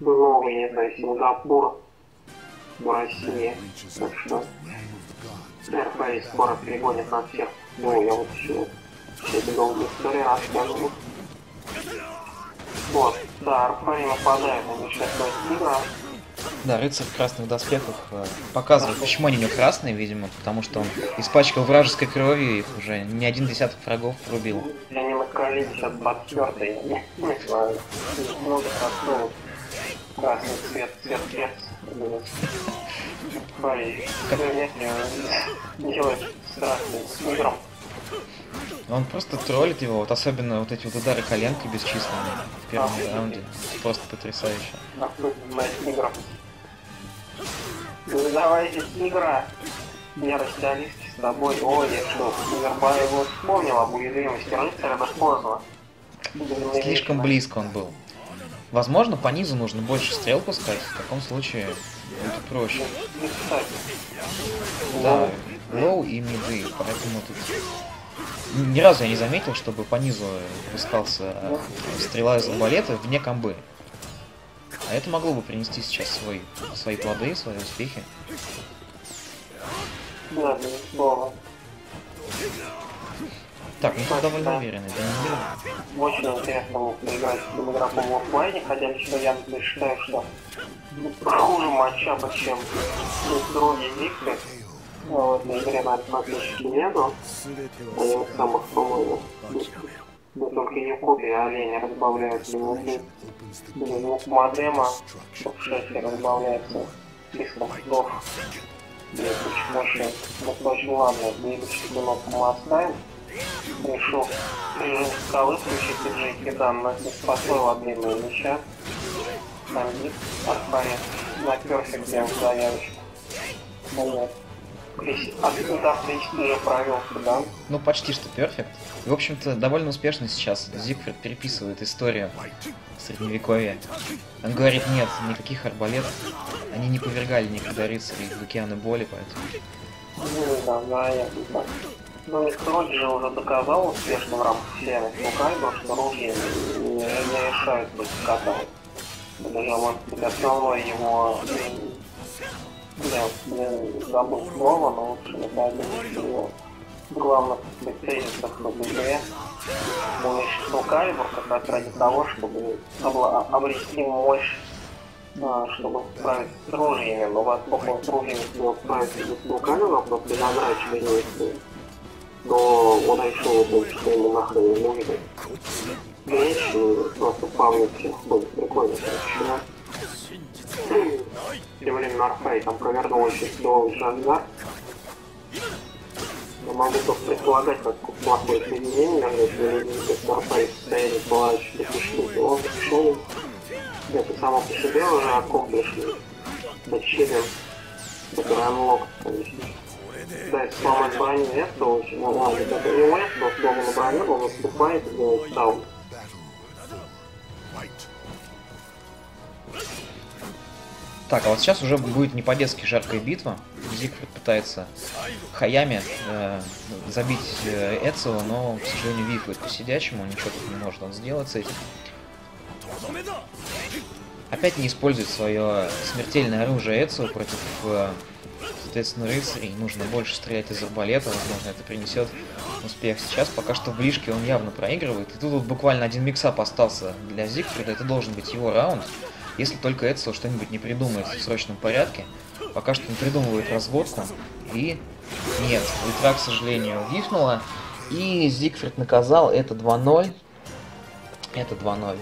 новый, не знаю, Сингапур в России. Так что РП скоро перегонит на всех. Ну, я вот еще все эти долгие истории расскажу. Вот, да, РП нападает на несчастного тигра. Да, рыцарь в красных доспехах э, показывает, почему они у него красные, видимо, потому что он испачкал вражеской кровью их уже не один десяток врагов порубил. Я не накалить сейчас подтертый, я не, не знаю. Красного. Красный цвет, цвет перца. Парень, делает страшным игром. Он просто троллит его, вот особенно вот эти вот удары коленкой бесчисленные в первом раунде. Просто потрясающе. Ну давайте игра. Я рассиалистки с тобой. Ой, я что, Вербаеву вспомнил об уязвимости рыцаря, но поздно. Слишком близко он был. Возможно, по низу нужно больше стрел пускать, в таком случае будет проще. Да, low и mid ы, поэтому тут... Ни разу я не заметил, чтобы по низу пускался стрела из арбалета вне комбы. А это могло бы принести сейчас свой, свои плоды, свои успехи. Безусловно. Так, ну тут довольно уверенно, да не Очень интересно поиграть с этим игроком в оффлайне, хотя лично я считаю, что хуже матчапа, чем другие игры. Вот, на игре на отличники нету. Один из самых, по-моему, да только не копии, а оленя разбавляются внутри. Звук модема в 6 разбавляется без хостов. Блять, очень очень, вот очень ладно, двигатель немного мы оставим. Решил режим скалы включить и джейки дан, нас не спасло ладными меча. Там гид, арфарет, на перфект я заявочку. Туда уже провел, да? Ну, почти что перфект. В общем-то, довольно успешно сейчас Зигфрид переписывает историю средневековья. Он говорит, нет, никаких арбалетов. Они не повергали никогда рыцарей в океаны боли, поэтому... Ну, да, да, я. Ну, Никтроль же уже доказал успешно в рамках вселенной Смукайдо, что оружие не, решает быть котом. Даже вот основной его Бля, блин, забыл слово, но лучше не забыть его. Главных тезисов в игре мощный калибр как раз ради того, чтобы обрести мощь а, чтобы справиться с ружьями, но плохо с ружьями было справиться с руками, просто задрачивание но он решил, что ему нахрен не. Меч и просто всех будет прикольно, короче. Тем временем Арфей там провернул еще до Джангар. Я могу только предполагать, как плохое соединение, если Арфей в состоянии была еще допустить. Он пришел, это само по себе уже аккомплишмент. Achievement, который unlocked, конечно. Да, если сломать броню Эста, очень, ладно, это не Эст, но сломана броню, он наступает и делает даун. Так, а вот сейчас уже будет не по-детски жаркая битва. Зигфрид пытается Хаями э, забить э, Эцио, но, к сожалению, вифает по сидячему, ничего тут не может он сделать с этим. Опять не использует свое смертельное оружие Эцио против, э, соответственно, рыцарей. Нужно больше стрелять из арбалета, возможно, это принесет успех. Сейчас пока что в ближке он явно проигрывает. И тут вот буквально один миксап остался для Зигфрида, это должен быть его раунд. Если только Эдсел что-нибудь не придумает в срочном порядке, пока что не придумывает разводку, и нет, Литва, к сожалению, вифнула, и Зигфрид наказал, это 2-0, это 2-0.